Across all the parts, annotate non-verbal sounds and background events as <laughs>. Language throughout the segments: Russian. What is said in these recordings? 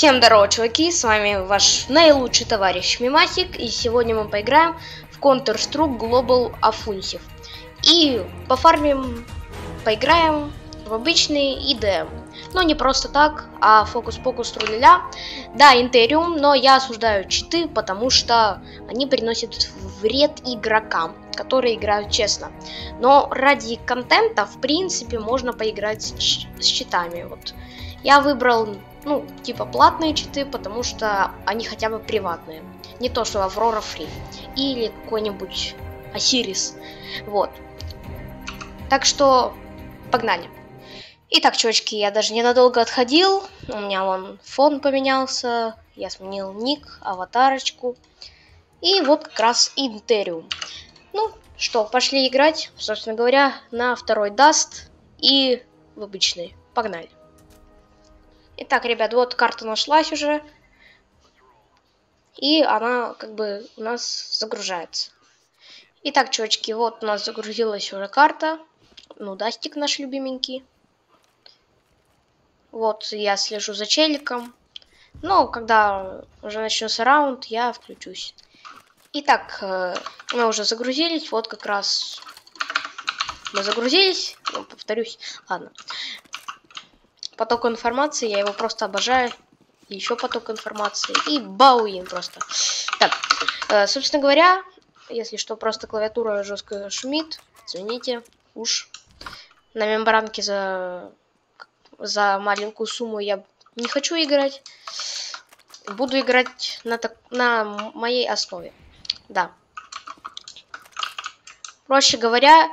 Всем здорово, чуваки, с вами ваш наилучший товарищ Мимасик, и сегодня мы поиграем в Counter-Strike Global Offensive. И пофармим, поиграем в обычный IDM. Но не просто так, а фокус-покус руля. Да, Интериум, но я осуждаю читы, потому что они приносят вред игрокам, которые играют честно. Но ради контента, в принципе, можно поиграть с читами. Вот. Я выбрал, ну, типа платные читы, потому что они хотя бы приватные. Не то, что Аврора Фри. Или какой-нибудь Осирис. Вот. Так что, погнали. Итак, чувачки, я даже ненадолго отходил. У меня вон фон поменялся. Я сменил ник, аватарочку. И вот как раз Интериум. Ну, что, пошли играть, собственно говоря, на второй даст и в обычный. Погнали. Итак, ребят, вот карта нашлась уже. И она как бы у нас загружается. Итак, чувачки, вот у нас загрузилась уже карта. Ну, дастик наш любименький. Вот я слежу за челиком. Но когда уже начнется раунд, я включусь. Итак, э, мы уже загрузились. Вот как раз мы загрузились. Ну, повторюсь. Ладно. Поток информации, я его просто обожаю. Еще поток информации. И бауин просто. Так, э, собственно говоря, если что, просто клавиатура жестко шумит. Извините, уж. На мембранке за за маленькую сумму я не хочу играть. Буду играть на, так, на моей основе. Да. Проще говоря,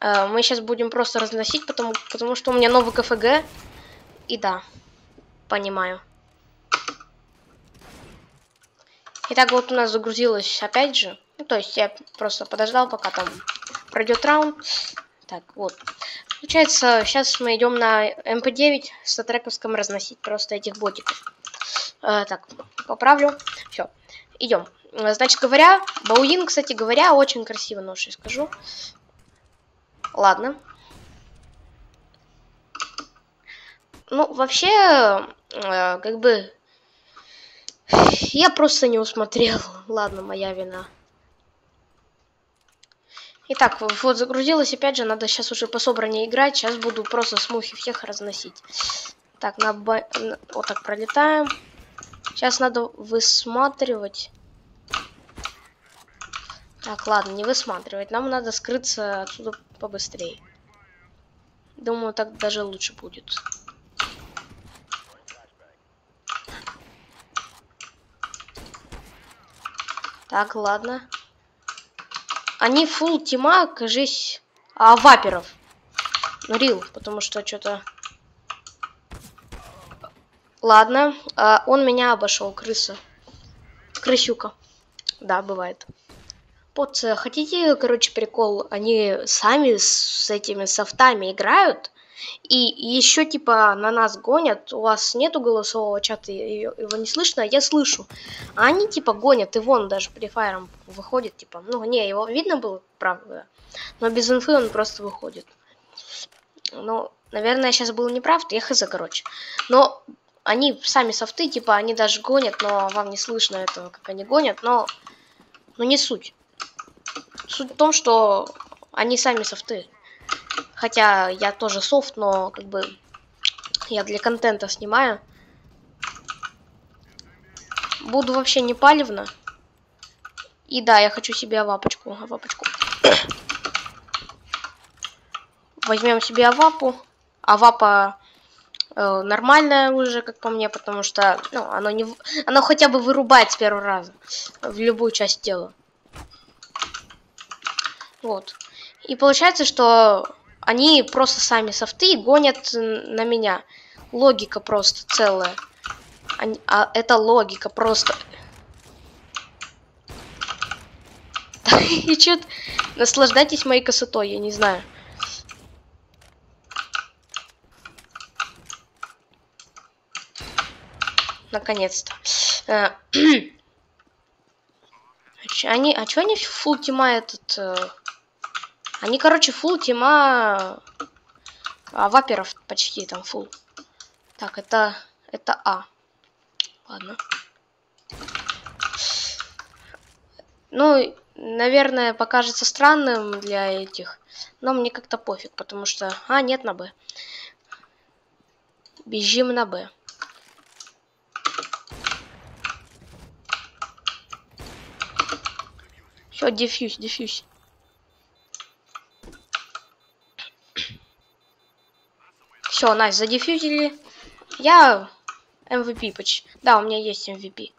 э, мы сейчас будем просто разносить, потому, потому что у меня новый КФГ. И да, понимаю. Итак, вот у нас загрузилось опять же. Ну, то есть я просто подождал, пока там пройдет раунд. Так, вот. Получается, сейчас мы идем на МП9 StatTrak овском разносить просто этих ботиков. Э, так, поправлю. Все, идем. Значит говоря, Бауин, кстати говоря, очень красиво нож, скажу. Ладно. Ну, вообще, э, как бы, я просто не усмотрел. <laughs> Ладно, моя вина. Итак, вот загрузилась, опять же, надо сейчас уже по играть. Сейчас буду просто смухи всех разносить. Так, на, б... вот так пролетаем. Сейчас надо высматривать. Так, ладно, не высматривать. Нам надо скрыться отсюда побыстрее. Думаю, так даже лучше будет. Так, ладно. Они фул тима, кажись, а, ваперов. Ну, рил, потому что что-то... Ладно, а, он меня обошел, крыса. Крысюка. Да, бывает. Вот, хотите, короче, прикол? Они сами с этими софтами играют, и еще типа на нас гонят, у вас нету голосового чата, его не слышно, а я слышу. А они типа гонят, и вон даже префайром выходит, типа, ну не, его видно было, правда, но без инфы он просто выходит. Ну, наверное, я сейчас был неправ, я хз, короче. Но они сами софты, типа, они даже гонят, но вам не слышно этого, как они гонят, но, но не суть. Суть в том, что они сами софты. Хотя я тоже софт, но как бы я для контента снимаю. Буду вообще не палевно. И да, я хочу себе авапочку. Авапочку. <coughs> Возьмем себе авапу. Авапа э, нормальная уже, как по мне, потому что ну, оно, не, оно хотя бы вырубает с первого раза в любую часть тела. Вот. И получается, что они просто сами софты гонят на меня. Логика просто целая. Они, а это логика просто. <laughs> И чё наслаждайтесь моей красотой, я не знаю. Наконец-то. Э, <clears throat> они, а чё они фул тима этот э, они, короче, фул тима а, ваперов почти там фул. Так, это, это А. Ладно. Ну, наверное, покажется странным для этих. Но мне как-то пофиг, потому что... А, нет на Б. Бежим на Б. Все, дефьюз, дефьюз. Все, найс, задефьюзили. Я MVP почти. Да, у меня есть MVP.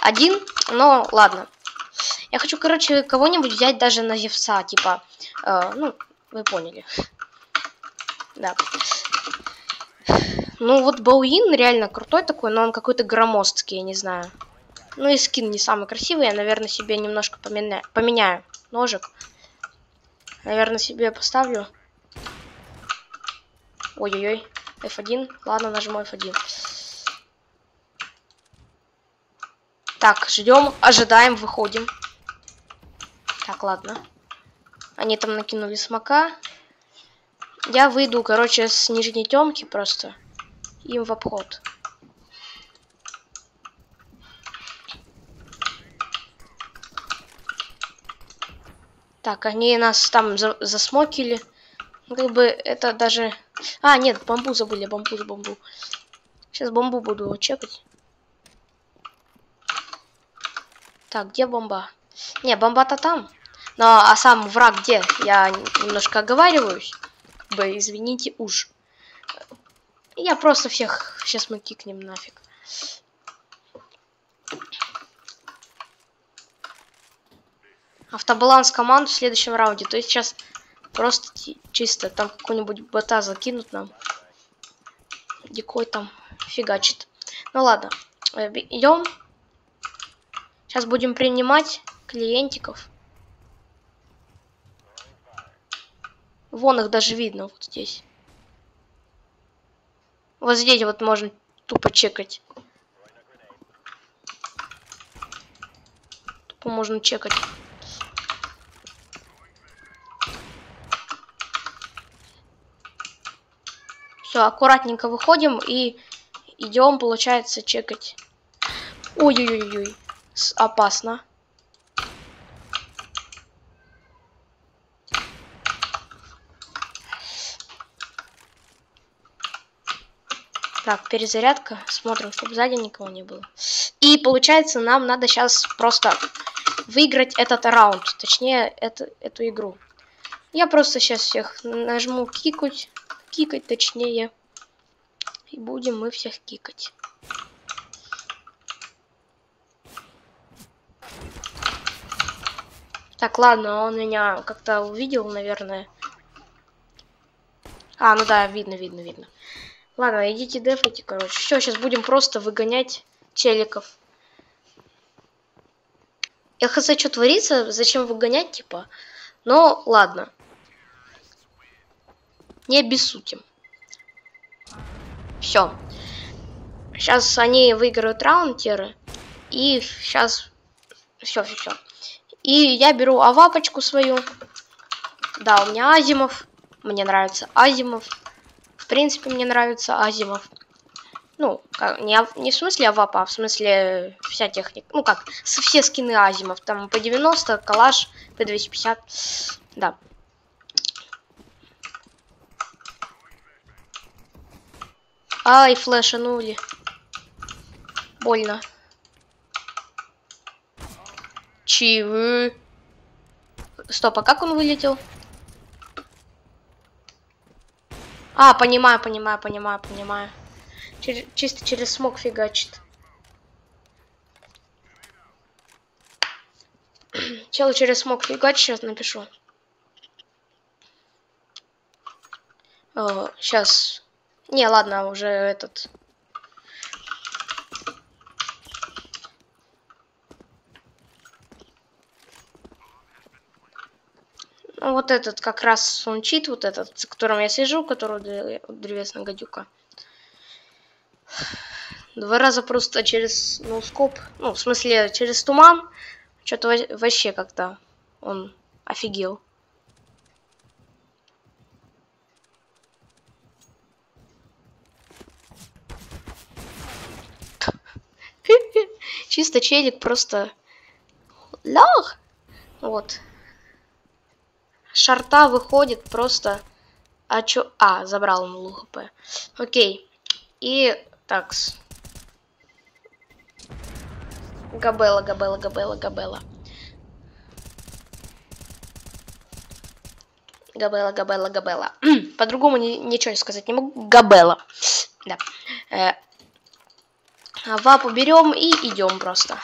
Один, но ладно. Я хочу, короче, кого-нибудь взять даже на Зевса, типа, э, ну, вы поняли. Да. Ну, вот Бауин реально крутой такой, но он какой-то громоздкий, я не знаю. Ну и скин не самый красивый, я, наверное, себе немножко поменя... поменяю ножик. Наверное, себе поставлю. Ой-ой-ой, F1. Ладно, нажму F1. Так, ждем, ожидаем, выходим. Так, ладно. Они там накинули смока. Я выйду, короче, с нижней темки просто. Им в обход. Так, они нас там за засмокили. Как бы это даже... А, нет, бамбу забыли, бамбу, бамбу. Сейчас бамбу буду чекать. Так, где бомба? Не, бомба-то там. Но, а сам враг где? Я немножко оговариваюсь. Бы, извините уж. Я просто всех... Сейчас мы кикнем нафиг. Автобаланс команд в следующем раунде. То есть сейчас просто чисто там какой-нибудь бота закинут нам. Дикой там фигачит. Ну ладно. Идем. Сейчас будем принимать клиентиков. Вон их даже видно вот здесь. Вот здесь вот можно тупо чекать. Тупо можно чекать. Все, аккуратненько выходим и идем, получается, чекать. Ой-ой-ой-ой, опасно. Так, перезарядка. Смотрим, чтобы сзади никого не было. И получается, нам надо сейчас просто выиграть этот раунд. Точнее, это, эту игру. Я просто сейчас всех нажму кикать. Кикать точнее. И будем мы всех кикать. Так, ладно, он меня как-то увидел, наверное. А, ну да, видно, видно, видно. Ладно, идите дефайте, короче. Все, сейчас будем просто выгонять челиков. Я хз, что творится, зачем выгонять, типа. Но ладно. Не обессудим. Все. Сейчас они выиграют раунтеры. И сейчас... Все, все, все. И я беру авапочку свою. Да, у меня Азимов. Мне нравится Азимов принципе, мне нравится Азимов. Ну, не, не в смысле Авапа, а в смысле вся техника. Ну как, все скины Азимов. Там по 90, калаш, по 250. Да. Ай, флешанули. Больно. Чивы. Стоп, а как он вылетел? А, понимаю, понимаю, понимаю, понимаю. Чер чисто через смог фигачит. <clears throat> Чел через смог фигачит, сейчас напишу. О, сейчас. Не, ладно, уже этот. Ну, вот этот как раз он чит, вот этот, с которым я сижу, который древесная гадюка. Два раза просто через ноускоп, ну, в смысле, через туман. Что-то вообще как-то он офигел. Чисто челик просто... Лох! Вот. Шарта выходит просто... А чё? А, забрал он лук хп. Окей. И... Такс. Габела, Габела, Габела, Габела. Габела, Габела, Габела. <clears throat> По-другому ни, ничего сказать не могу. Габела. Да. Э, вапу берем и идем просто.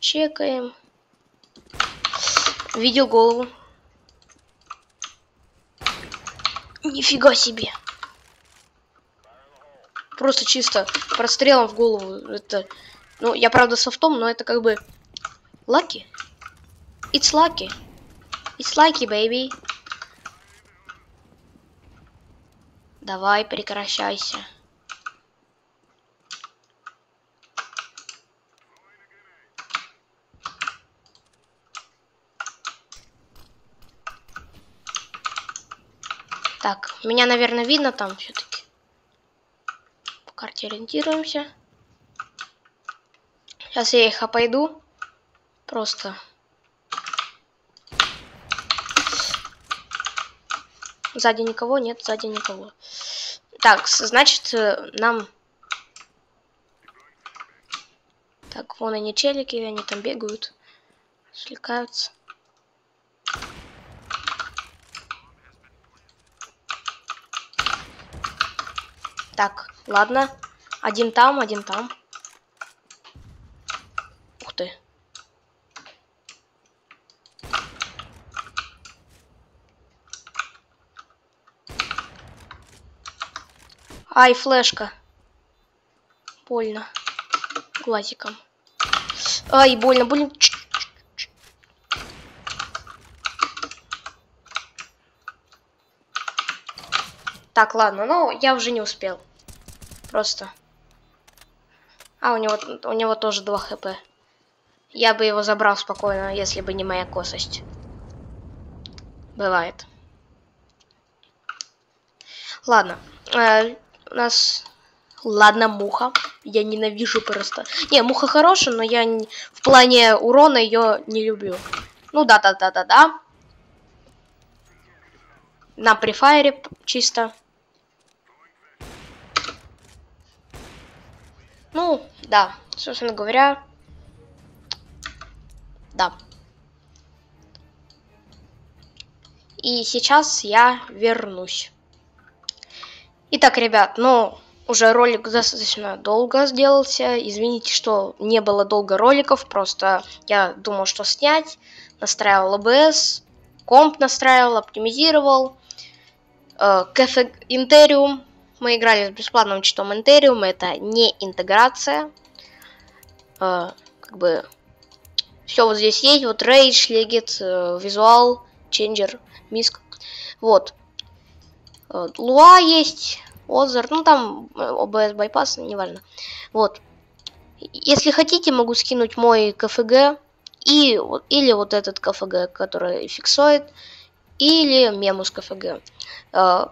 Чекаем. Видел голову. Нифига себе. Просто чисто прострелом в голову. Это, ну, я правда софтом, но это как бы лаки. It's lucky. It's lucky, baby. Давай, прекращайся. Так, меня, наверное, видно там все-таки. По карте ориентируемся. Сейчас я их обойду. Просто. Сзади никого? Нет, сзади никого. Так, значит, э, нам... Так, вон они челики, они там бегают, свлекаются. Так, ладно. Один там, один там. Ух ты. Ай, флешка. Больно. Глазиком. Ай, больно, больно. Так, ладно, ну я уже не успел. Просто. А, у него, у него тоже 2 хп. Я бы его забрал спокойно, если бы не моя косость. Бывает. Ладно. Э, у нас... Ладно, муха. Я ненавижу просто. Не, муха хорошая, но я не... в плане урона ее не люблю. Ну да-да-да-да-да. На префайре чисто. Ну, да, собственно говоря, да. И сейчас я вернусь. Итак, ребят, ну, уже ролик достаточно долго сделался. Извините, что не было долго роликов, просто я думал, что снять. Настраивал OBS, комп настраивал, оптимизировал. Cafe Interium мы играли с бесплатным читом Интериум, это не интеграция. Э, как бы все вот здесь есть, вот Rage, Legit, э, Visual, Changer, Misk. Вот. Э, Луа есть, Озер, ну там OBS байпас, неважно. Вот. Если хотите, могу скинуть мой КФГ и, или вот этот КФГ, который фиксует, или мемус КФГ. Э,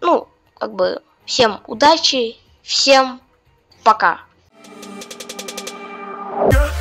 ну, как бы всем удачи, всем пока. Yeah.